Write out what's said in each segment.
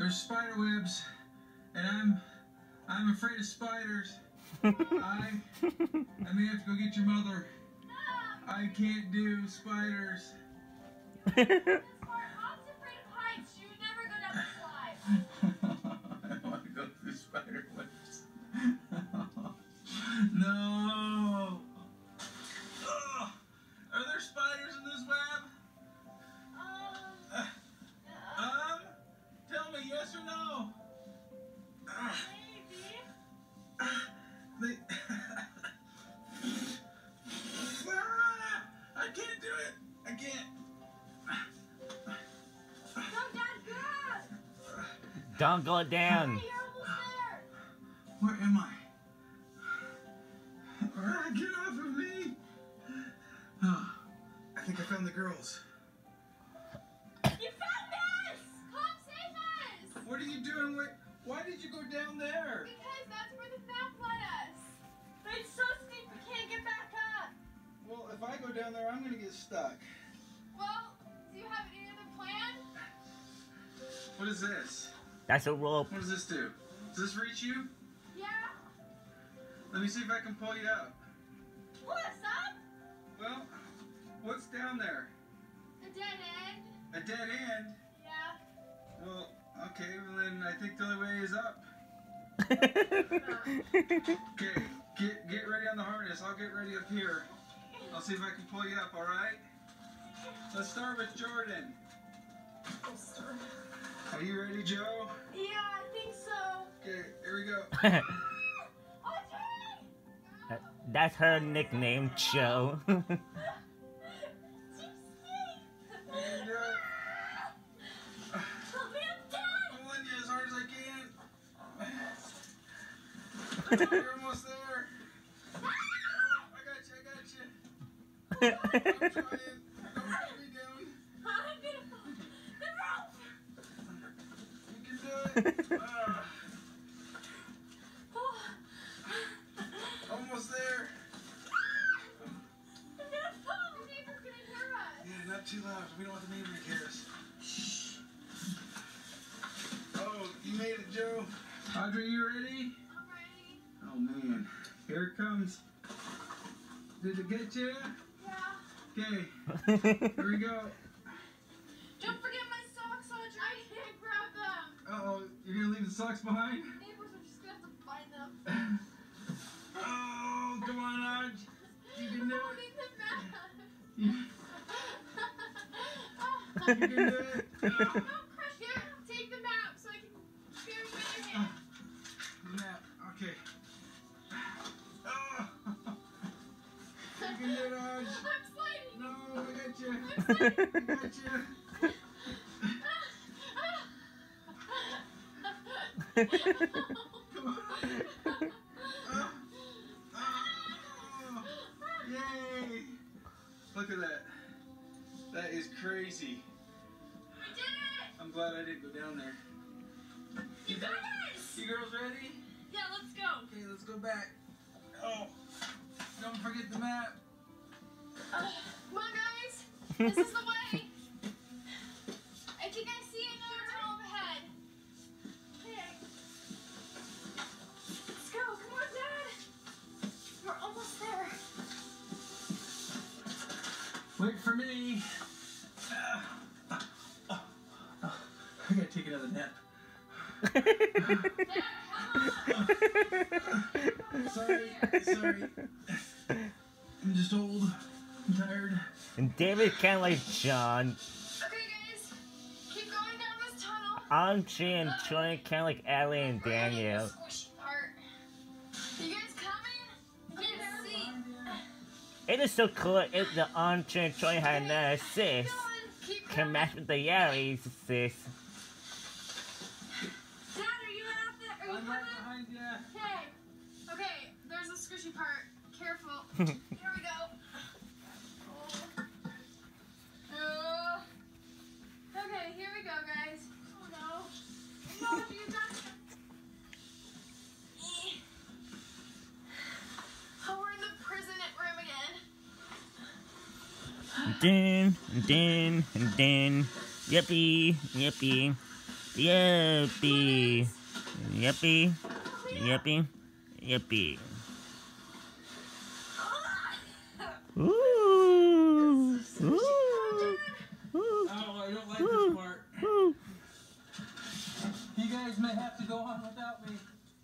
There's spider webs, and I'm I'm afraid of spiders. I I may have to go get your mother. I can't do spiders. This Don't go down. Hey, you're almost there. Where am I? Ah, Get off of me. Oh, I think I found the girls. You found us. Come save us. What are you doing? Wait, why did you go down there? Because that's where the map led us. But it's so steep we can't get back up. Well, if I go down there, I'm gonna get stuck. Well, do you have any other plan? What is this? That's a rope. What does this do? Does this reach you? Yeah. Let me see if I can pull you up. Pull us up. Well, what's down there? A dead end. A dead end? Yeah. Well, okay, well then I think the only way is up. Okay, get get ready on the harness. I'll get ready up here. I'll see if I can pull you up, alright? Let's start with Jordan. Are you ready, Joe? Yeah, I think so. Okay, here we go. That's her nickname, Joe. You can do it. Help me up, Dad! I'm pulling you as hard as I can. You're almost there. Oh, I got you, I got you. I'm trying. hear us. Yeah, not too loud. We don't want the neighbor to hear us. Oh, you made it, Joe. Audrey, you ready? I'm ready. Oh man, here it comes. Did it get you? Yeah. Okay, here we go. Socks behind? Neighbors are just gonna have to find them. Oh, come on, Audrey. You can do it. Holding the map. You, you can do it. Oh, yay! Look at that. That is crazy. We did it! I'm glad I didn't go down there. You You got guys, us! you girls ready? Yeah, let's go. Okay, let's go back. Oh, don't forget the map. Uh, come on, guys. This is the way. For me. Ah, ah, ah. I gotta take another nap. Dad, come on. Sorry, sorry. I'm just old. I'm tired. and David kind of like John. Okay, guys. Keep going down this tunnel. Andre and Troy kind of like Ellie and We're Daniel. It is so cool if the Andre and Troy had an assist. Keep going. Keep Can match with the Yari's assist. Dad, are you out there? Are you I'm coming? Okay. Okay, there's a squishy part. Careful. Din, din, din. Yippee, yippee. Yippee. Yippee. Yippee. Yippee. Ooh. Ooh. Ooh. Oh, I don't like this part. You guys may have to go on without me.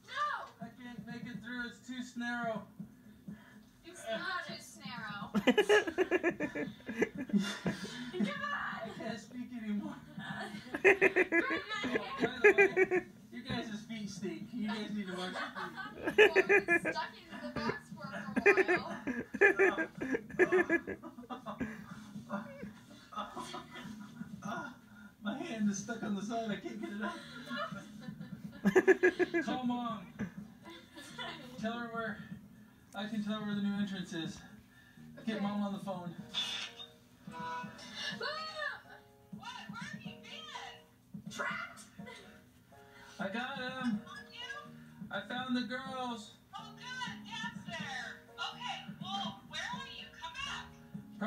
No! I can't make it through. It's too narrow. It's not just narrow. Come I can't speak anymore. on! Oh, by the way, you guys' feet stink. You guys need to wash your feet. well, we've been stuck into the box for a while. My hand is stuck on the side. I can't get it out. Call mom. Tell her where. I can tell her where the new entrance is. Get mom on the phone. What? Where have you been? Trapped? I got him. I found the girls.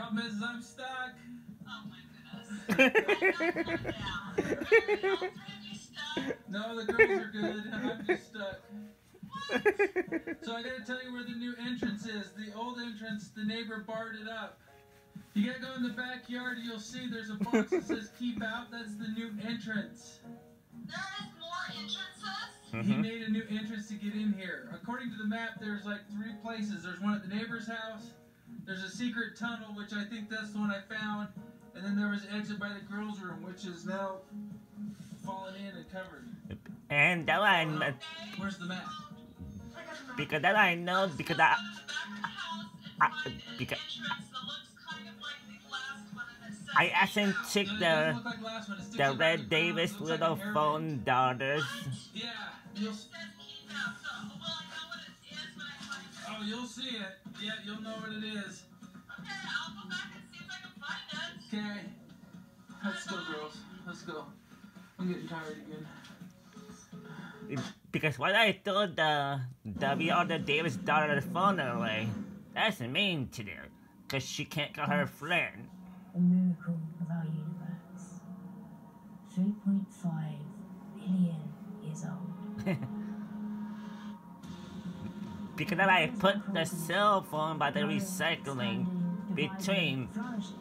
Problem is, I'm stuck. Oh my goodness. Calm down. Really? All three of you stuck? No, the girls are good. I'm just stuck. What? So I gotta tell you where the new entrance is. The old entrance, the neighbor barred it up. You gotta go in the backyard. You'll see there's a box that says "Keep Out." That's the new entrance. There is more entrances? He Mhm. made a new entrance to get in here. According to the map, there's like three places. There's one at the neighbor's house. There's a secret tunnel, which I think that's the one I found. And then there was an exit by the girls' room, which is now fallen in and covered. And that I kn- uh, Where's the map? I got the map. because that I know because I On the back of the house, it's I- one because- entrance that looks kind of like the last one and it says I actually "Keep took No, it doesn't the like the one. The Red. Davis It looks like little phone daughters. Yeah, know what it is. Okay, I'll go back and see if I can find it. Okay. Let's go, girls. Let's go. I'm getting tired again. Because when I threw the the other Davis daughter phone away, that's mean to do. Cause she can't call her friend. the miracle of our universe. 3.5 billion years old. Because I put the cell phone by the recycling between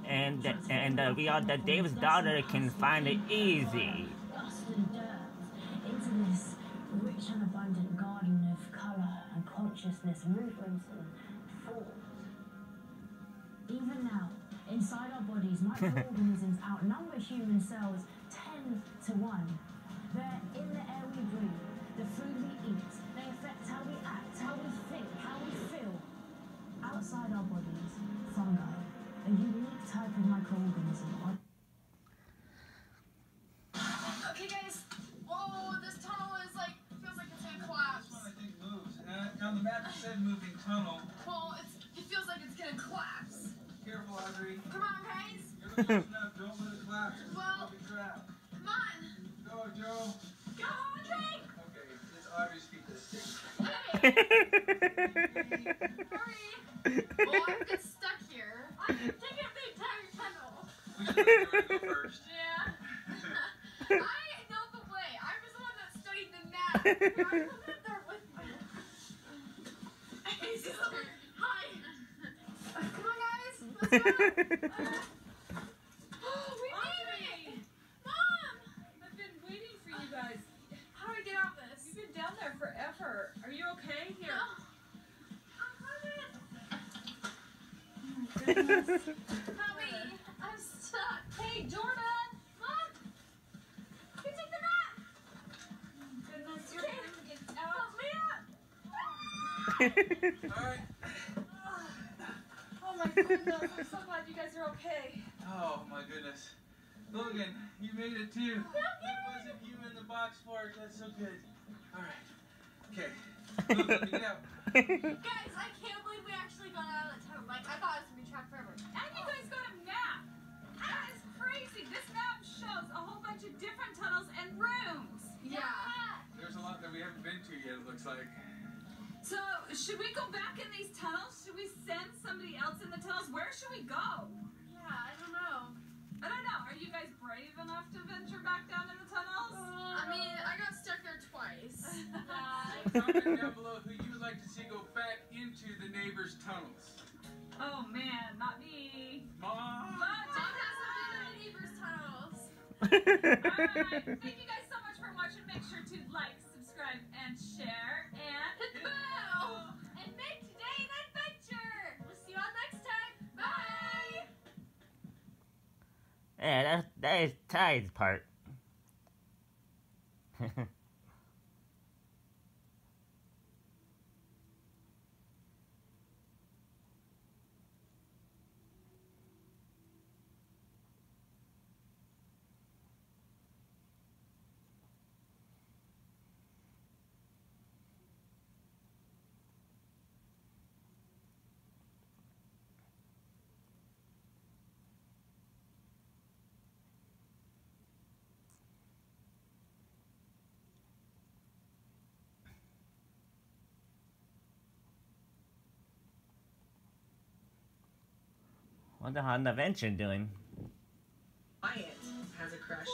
and and the, we are the Davis daughter can find it easy. Dust and dirt into this rich and abundant garden of colour and consciousness, movement and. Even now, inside our bodies, microorganisms outnumber human cells 10 to 1. They're in the air we breathe, the food we eat. They affect how we act, Outside our bodies, fungi, a unique type of microorganism, Okay, guys. Oh, this tunnel is like feels like it's gonna collapse. This one I think moves. Uh, on the map said moving tunnel. Well, it's it feels like it's gonna collapse. Careful, Audrey. Come on, guys. You're the close enough. Don't let it collapse. Well- a big. Come on. Go, Joe. Go, Andre. Okay, it's Audrey's feet that stink. Hey, hurry. I'm stuck here. Up the entire tunnel. We should go first. Yeah. I know the way. I was the one that studied the map. There with me. Hey. Hi. Come on, guys. Let's go. I'm stuck. hey, Jordan! Mom. You take the map. Goodness, you're gonna get Help me up. Alright. Oh my goodness, I'm so glad you guys are okay. Oh my goodness. Logan, you made it too. It wasn't you in the box fort. That's so good. Alright. Okay. Logan, let me get out. Guys, I can't believe we actually got out of the tunnel. Like, I thought it was gonna be trapped forever. And you guys got a map! That is crazy! This map shows a whole bunch of different tunnels and rooms! Yeah. There's a lot that we haven't been to yet, it looks like. So, should we go back in these tunnels? Should we send somebody else in the tunnels? Where should we go? Yeah, I don't know. I don't know. Are you guys brave enough to venture back down comment down below who you would like to see go back into the neighbor's tunnels. Oh man, not me. Mom. But Mom hasn't been in the neighbor's tunnels. Alright, thank you guys so much for watching. Make sure to like, subscribe, and share. And Hit the bell and make today an adventure. We'll see you all next time. Bye. yeah, that, that is Ty's part. Wonder how adventure doing. Wyatt has a crush